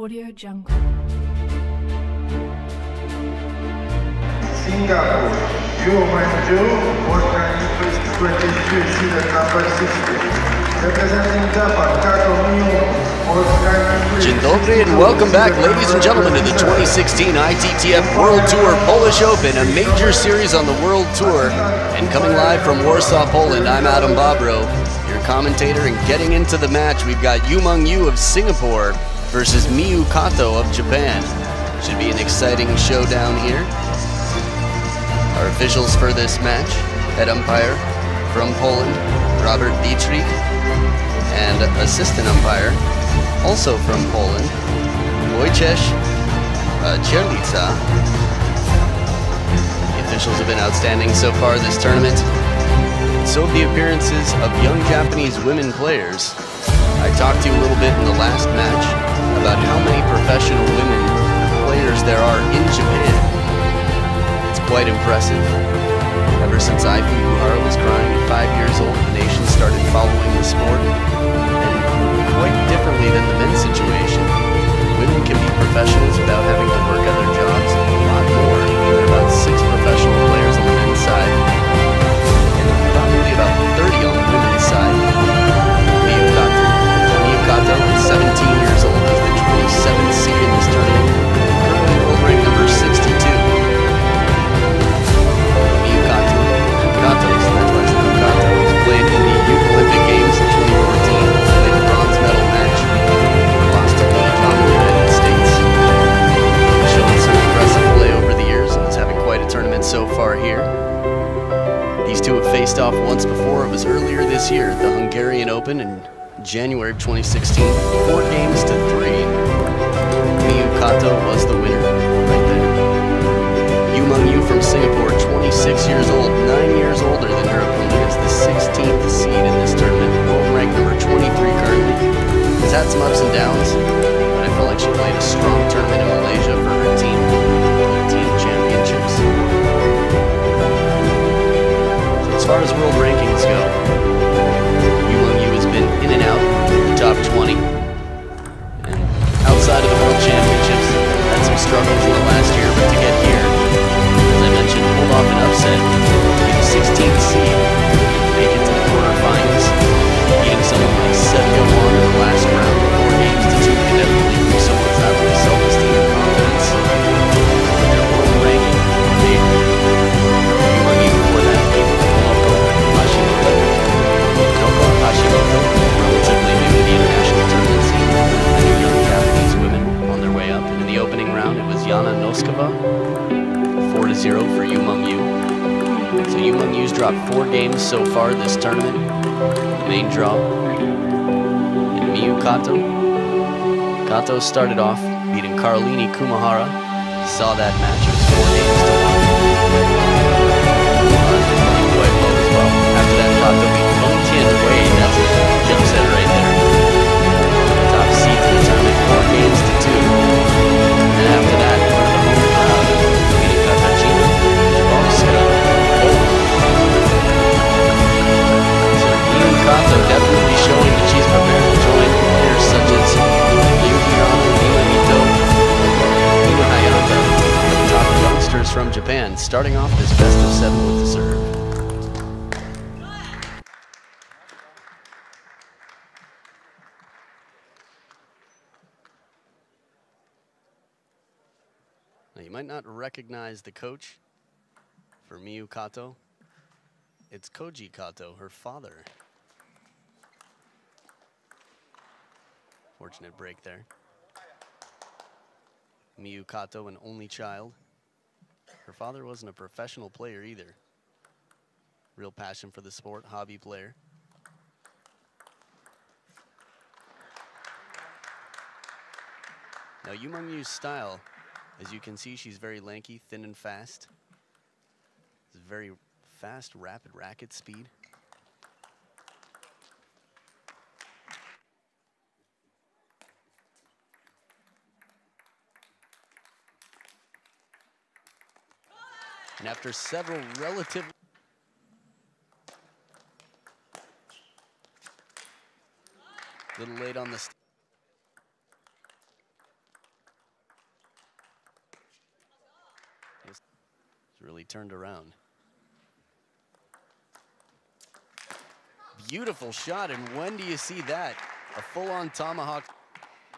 Audio Jungle. Singapore, Yu Meng Yu, Bosnia British season number 60. Representing Japan, Kato Miyu, Dzień dobry and welcome back, ladies and gentlemen, to the 2016 ITTF World Tour Polish Open, a major series on the World Tour. And coming live from Warsaw, Poland, I'm Adam Bobrow, your commentator. And getting into the match, we've got Yu Meng Yu of Singapore versus Miyu Kato of Japan. Should be an exciting showdown here. Our officials for this match, head umpire from Poland, Robert Dietrich, and assistant umpire, also from Poland, Wojciech uh. The officials have been outstanding so far this tournament. So the appearances of young Japanese women players. I talked to you a little bit in the last match about how many professional women players there are in Japan. It's quite impressive. Ever since Ai Fukuhara was crying at five years old, the nation started following the sport. And quite differently than the men's situation, women can be professionals without having to work other jobs some ups and downs, four so far this tournament. Main draw. And Miyu Kato. Kato started off beating Caroline Kumahara. Saw that match. Was four games to one. After that, Kato beat Feng Tian Wei. Starting off this best of seven with the serve. Now, you might not recognize the coach for Miyu Kato. It's Koji Kato, her father. Fortunate break there. Miyu Kato, an only child. Her father wasn't a professional player either. Real passion for the sport, hobby player. Now, Yu Meng Yu's style, as you can see, she's very lanky, thin and fast. It's very fast, rapid racket speed. And after several relative little late on the It's really turned around. Beautiful shot, and when do you see that? A full-on tomahawk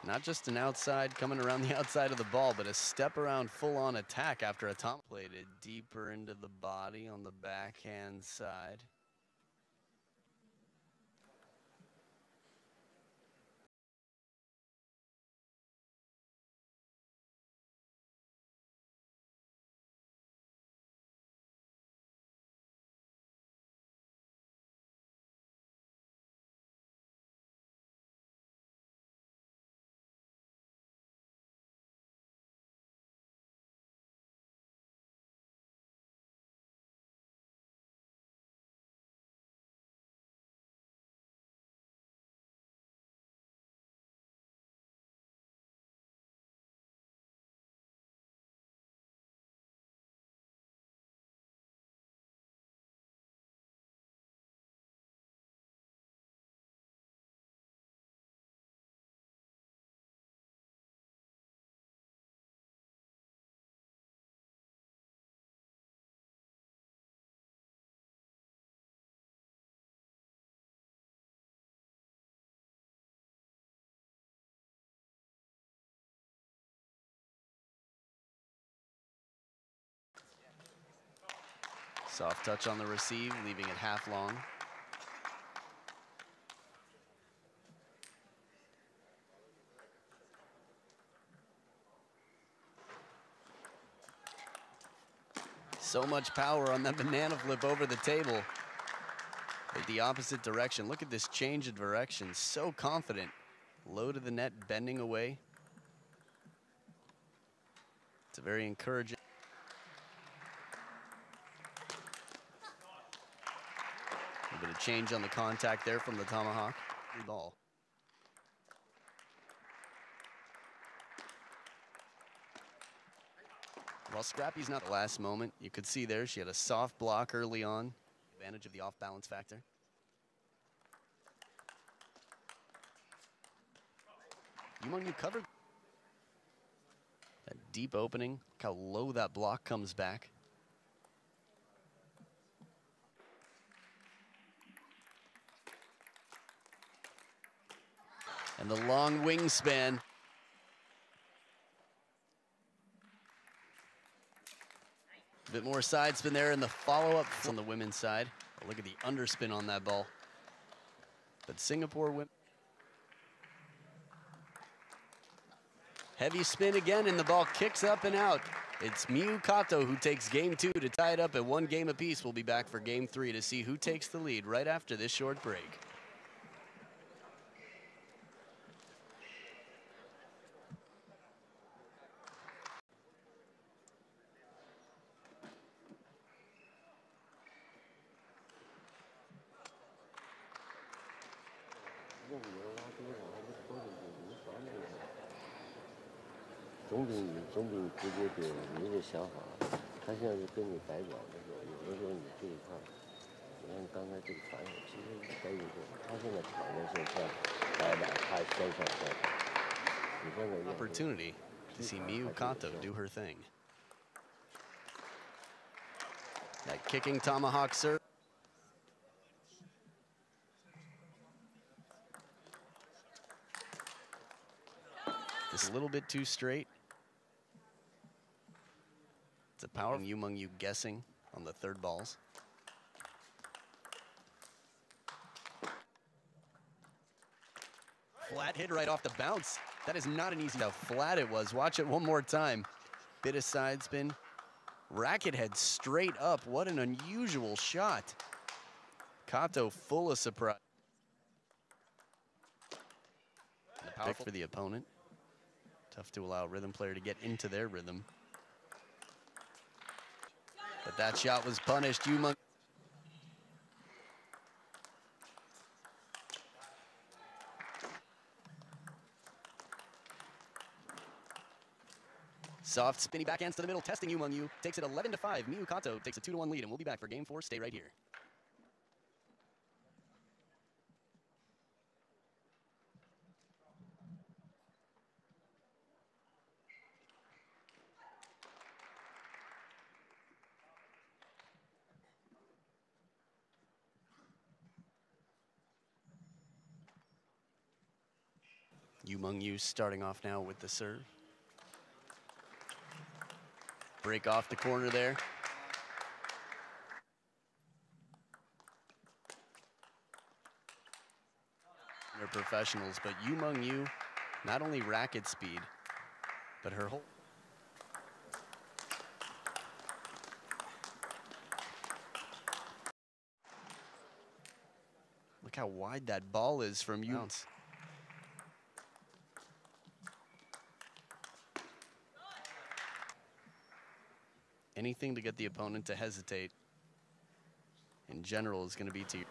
not just an outside coming around the outside of the ball, but a step around full-on attack after a tom plated deeper into the body on the backhand side. Soft touch on the receive, leaving it half long. So much power on that banana flip over the table. But the opposite direction. Look at this change of direction. So confident. Low to the net, bending away. It's a very encouraging. A bit of change on the contact there from the tomahawk. Ball. Well, Scrappy's not the last moment. You could see there she had a soft block early on. Advantage of the off balance factor. Yu Meng Yu covered. That deep opening. Look how low that block comes back. And the long wingspan. A bit more side spin there in the follow-up on the women's side. Oh, look at the underspin on that ball. But Singapore went. Heavy spin again, and the ball kicks up and out. It's Miyu Kato who takes game two to tie it up at one game apiece. We'll be back for game three to see who takes the lead right after this short break. Opportunity to see Miyu Kato do her thing. That kicking tomahawk serve. This a little bit too straight. It's a power from Yu Meng Yu guessing on the third balls. Flat hit right off the bounce. That is not an easy how flat it was. Watch it one more time. Bit of side spin. Racket head straight up. What an unusual shot. Kato full of surprise. Pick for the opponent. Tough to allow a rhythm player to get into their rhythm. But that shot was punished. Yuma Soft spinny backhands to the middle, testing Yu Meng Yu. Takes it 11 to 5. Miyu Kato takes a 2 to 1 lead, and we'll be back for game four. Stay right here. Yu Meng Yu starting off now with the serve. Break off the corner there. They're professionals, but Yu Meng Yu, not only racket speed, but her whole Look how wide that ball is from you. Anything to get the opponent to hesitate in general is going to be to you.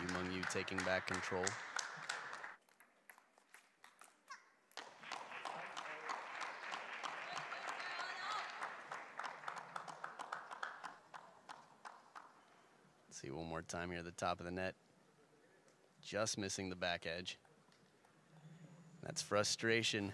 Yu Meng Yu taking back control. See one more time here at the top of the net. Just missing the back edge. That's frustration.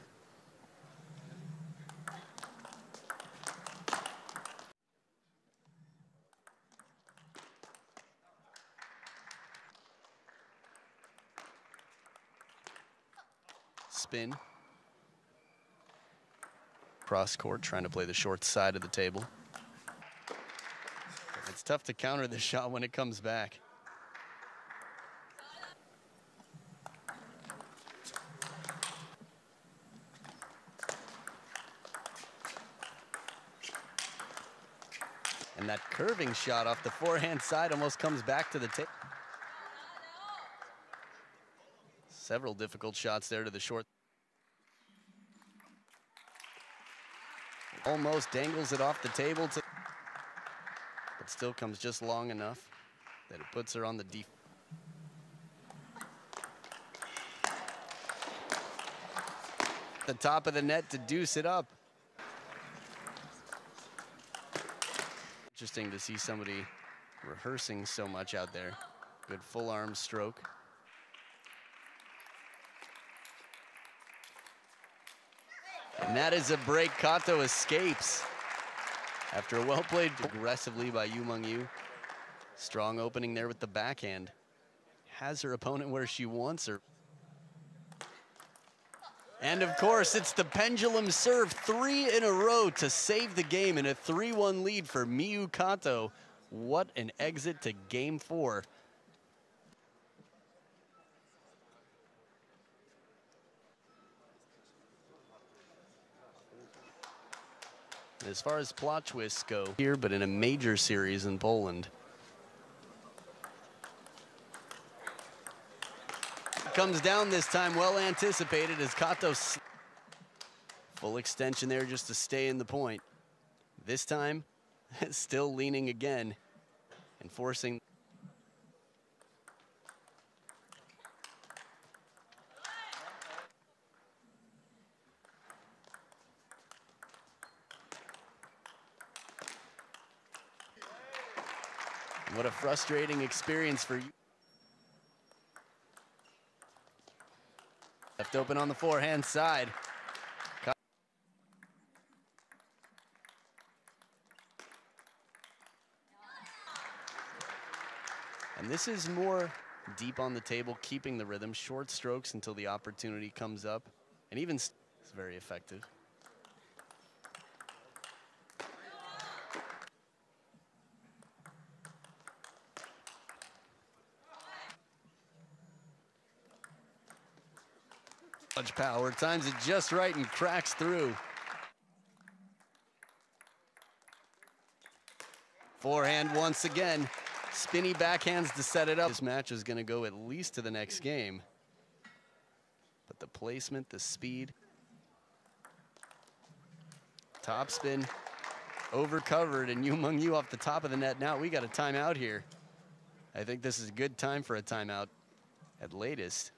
Spin. Cross court, trying to play the short side of the table. It's tough to counter this shot when it comes back. Curving shot off the forehand side almost comes back to the table. Several difficult shots there to the short. Almost dangles it off the table to but still comes just long enough that it puts her on the deep. The top of the net to deuce it up. Interesting to see somebody rehearsing so much out there. Good full arm stroke. And that is a break Kato escapes. After a well played aggressively by Yu Meng Yu. Strong opening there with the backhand. Has her opponent where she wants her. And of course, it's the pendulum serve three in a row to save the game in a 3 1 lead for Miyu Kato. What an exit to game four. As far as plot twists go here, but in a major series in Poland. Comes down this time, well anticipated as Kato. Full extension there just to stay in the point. This time, still leaning again and forcing. What a frustrating experience for you. Left open on the forehand side. And this is more deep on the table, keeping the rhythm, short strokes until the opportunity comes up. And even it's very effective. Much power, times it just right and cracks through. Forehand once again. Spinny backhands to set it up. This match is going to go at least to the next game. But the placement, the speed. Top spin. Over covered and Yu Meng Yu off the top of the net. Now we got a timeout here. I think this is a good time for a timeout at latest.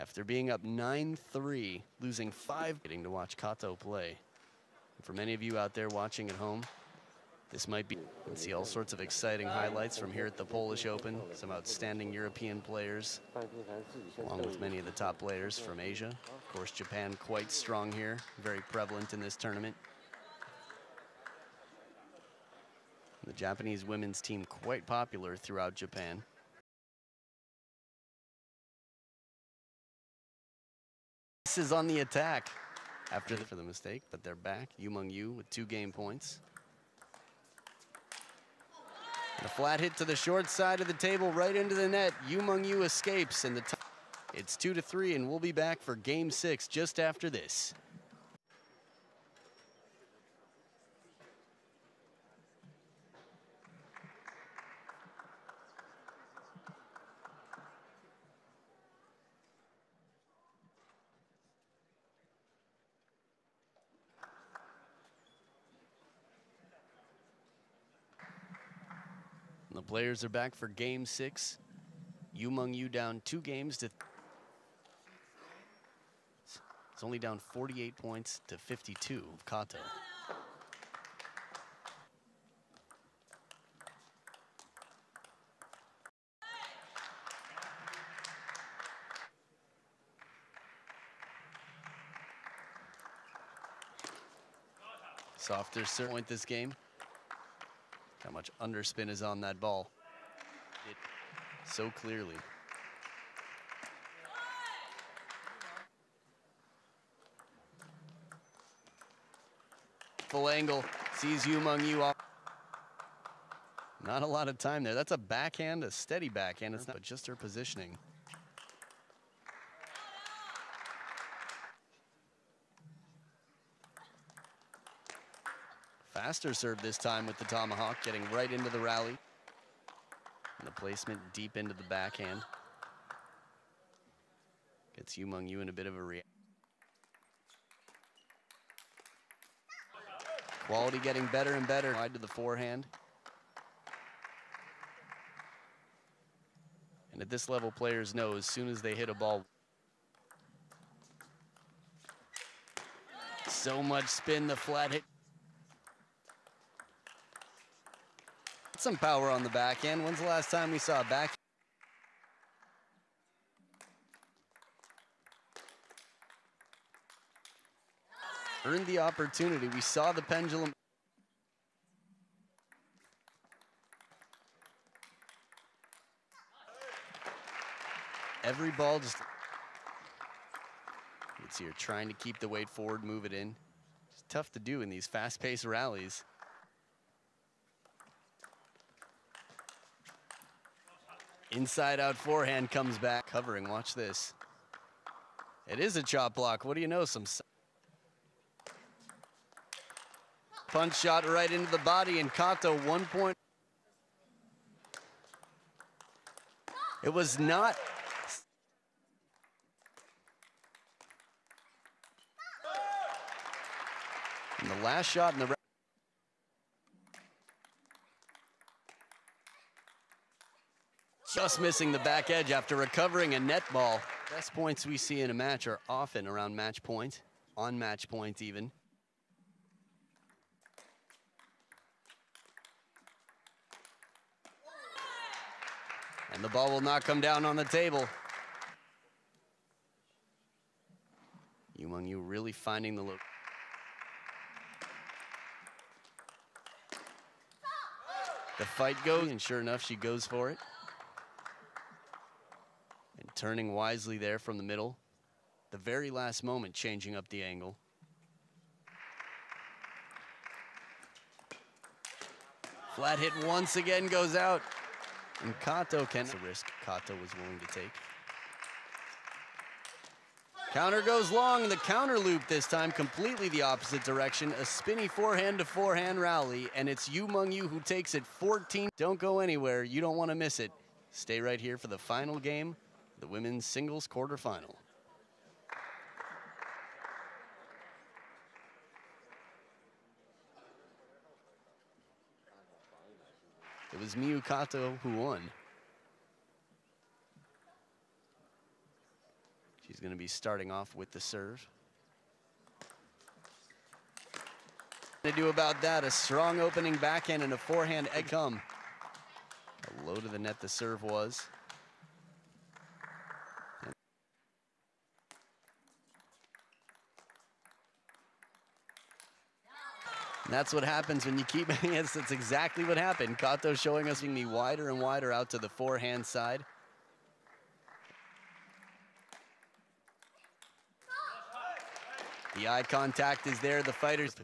After being up 9-3, losing five, getting to watch Kato play. And for many of you out there watching at home, this might be, and see all sorts of exciting highlights from here at the Polish Open. Some outstanding European players, along with many of the top players from Asia. Of course, Japan quite strong here, very prevalent in this tournament. The Japanese women's team quite popular throughout Japan. Is on the attack after the, for the mistake, but they're back. Yu Meng Yu with two game points. And a flat hit to the short side of the table, right into the net. Yu Meng Yu escapes, and the it's two to three, and we'll be back for game six just after this. Players are back for game six. Yu Meng Yu down two games to. It's only down 48 points to 52 of Kato. Softer serve point this game. Much underspin is on that ball. It so clearly. Full angle, sees Yu Meng Yu off. Not a lot of time there. That's a backhand, a steady backhand. It's not, but just her positioning. Faster serve this time with the tomahawk, getting right into the rally. And the placement deep into the backhand. Gets Yu Meng Yu in a bit of a reaction. Quality getting better and better. Wide to the forehand. And at this level, players know as soon as they hit a ball. So much spin, the flat hit. Some power on the back end. When's the last time we saw a back? Earned the opportunity. We saw the pendulum. Every ball just. It's here trying to keep the weight forward, move it in. It's tough to do in these fast paced rallies. Inside out forehand comes back. Covering, watch this. It is a chop block. What do you know? Some punch shot right into the body and Kato one point. It was not. And the last shot in the Just missing the back edge after recovering a net ball. Best points we see in a match are often around match point, on match point even. And the ball will not come down on the table. Yu Meng Yu really finding the look. The fight goes, and sure enough, she goes for it. Turning wisely there from the middle. The very last moment, changing up the angle. Flat hit once again goes out. And Kato can the risk Kato was willing to take. Counter goes long, the counter loop this time completely the opposite direction. A spinny forehand to forehand rally, and it's Yu Meng Yu who takes it 14. Don't go anywhere. You don't want to miss it. Stay right here for the final game, the women's singles quarterfinal. It was Miyu Kato who won. She's going to be starting off with the serve. To do about that, a strong opening backhand and a forehand egg come. A low to the net the serve was. And that's what happens when you keep, yes, that's exactly what happened. Kato showing us being me wider and wider out to the forehand side. The eye contact is there, the fighters.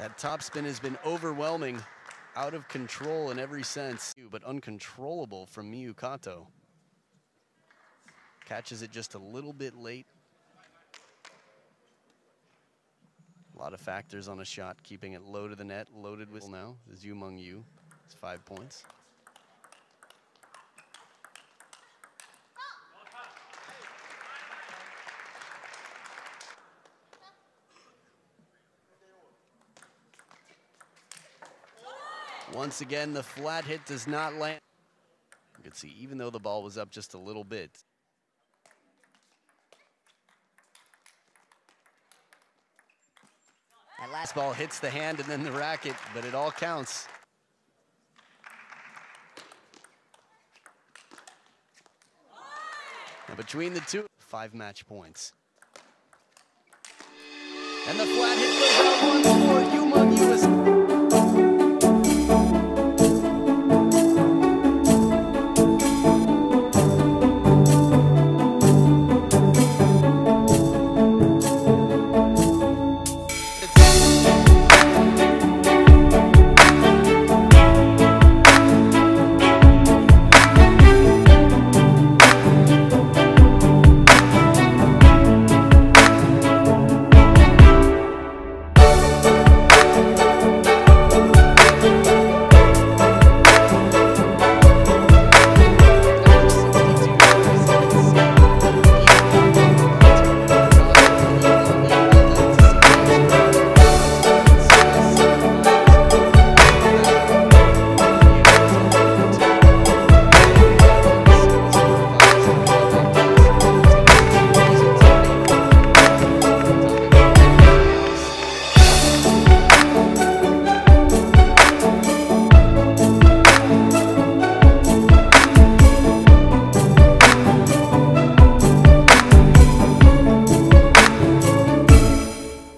That topspin has been overwhelming, out of control in every sense, but uncontrollable from Miyu Kato. Catches it just a little bit late. A lot of factors on a shot, keeping it low to the net, loaded with now is Yu Meng Yu. It's five points. Once again, the flat hit does not land. You can see, even though the ball was up just a little bit, That last ball hits the hand and then the racket, but it all counts. Now between the two, five match points. And the flat hit goes out once more.